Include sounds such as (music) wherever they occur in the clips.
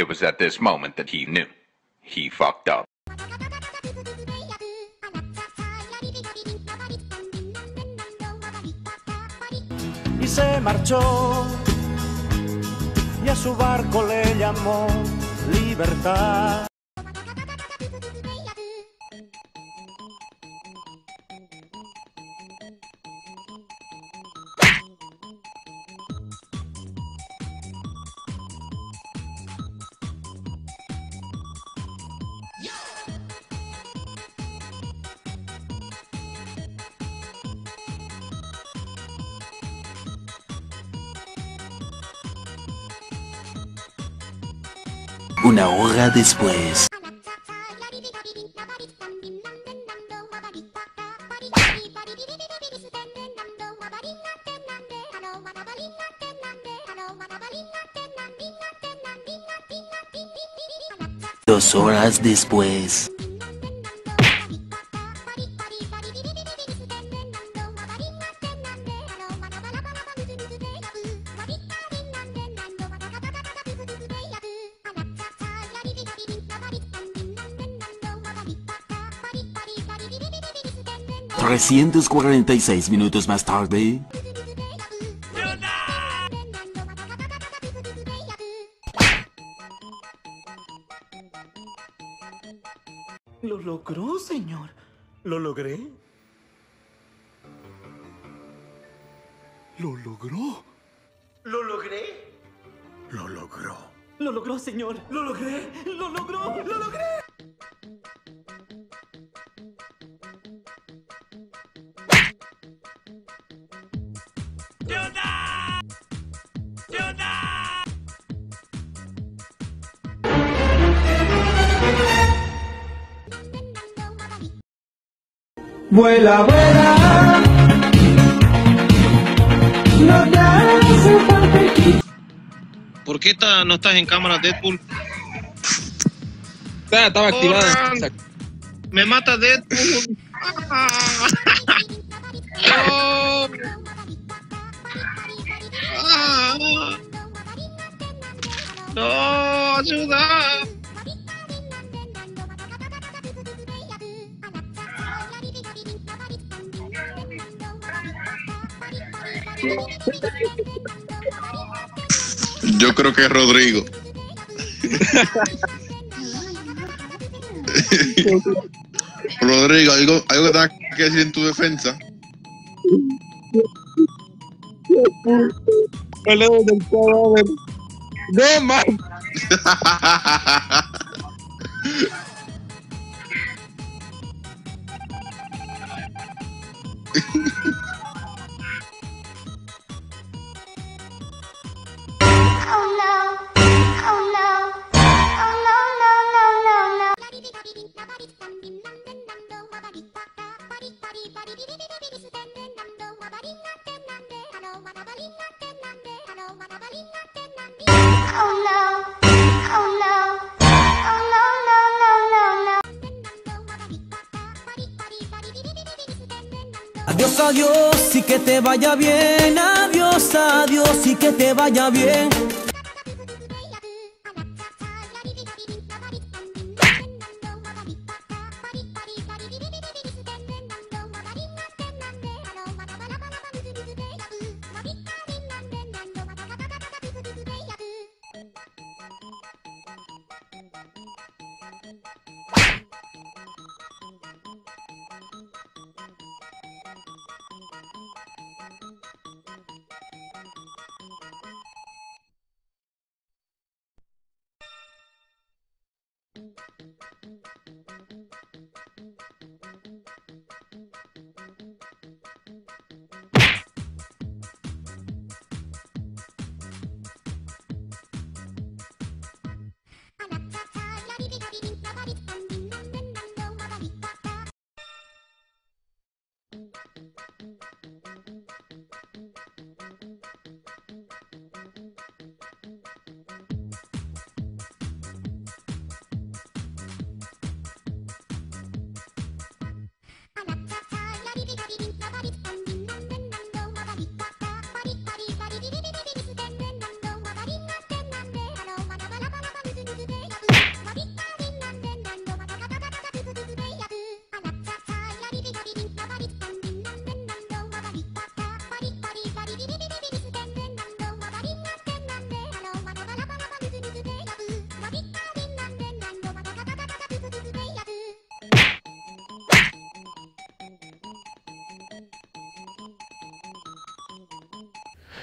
It was at this moment that he knew. He fucked up. y se marchó y a su barco le llamó libertad. Una hora después. Dos horas después. Trescientos cuarenta y seis minutos más tarde. Lo logró, señor. Lo logré. Lo logró. Lo logré. Lo logró. Lo logró, señor. Lo logré. Lo logró. Lo logré. Vuela, vuela. No te hace falta. ¿Por qué no estás en cámara, Deadpool? Ah, estaba activada. Me mata Deadpool. (laughs) No. Ah. No, ayuda. Yo creo que es Rodrigo. (laughs) Rodrigo, algo, algo que tengas que decir en tu defensa. Peleo del cadáver. No, man. (laughs) Adiós, adiós, y que te vaya bien. Adiós, adiós, y que te vaya bien.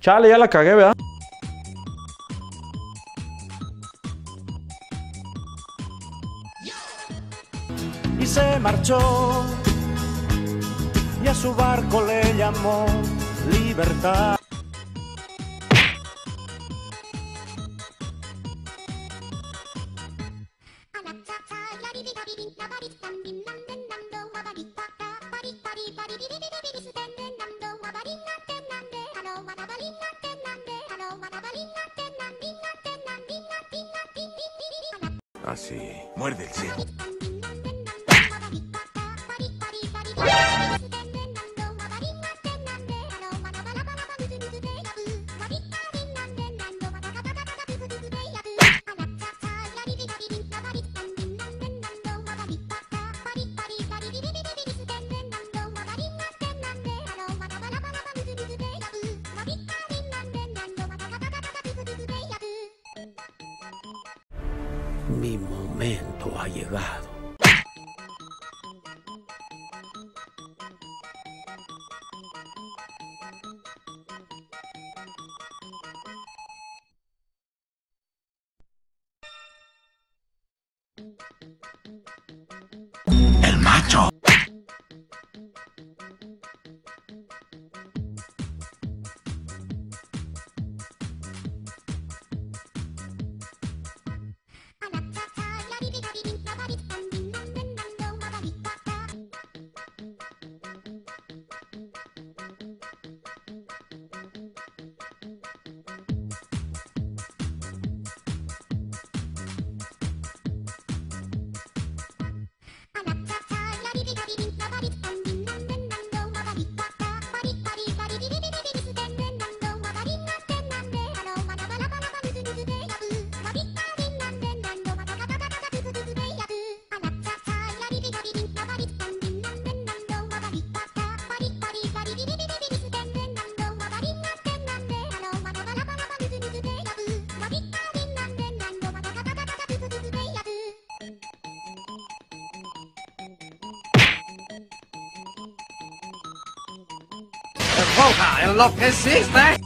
Chale, ya la cagué, ¿verdad? Y se marchó y a su barco le llamó libertad. Ah, Así. Muerde el. Mi momento ha llegado. El macho. I love lo que hiciste.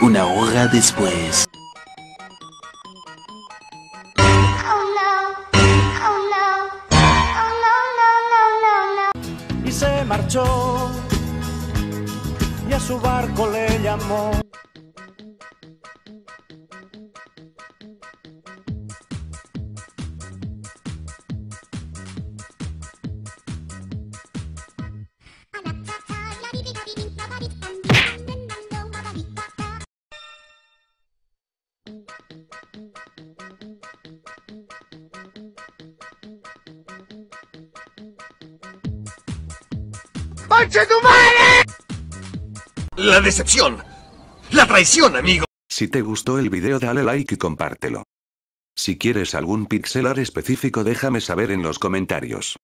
Una hora después. Y se marchó y a su barco le llamó. ¡Concha tu madre! La decepción. La traición, amigo. Si te gustó el video dale like y compártelo. Si quieres algún pixelar específico déjame saber en los comentarios.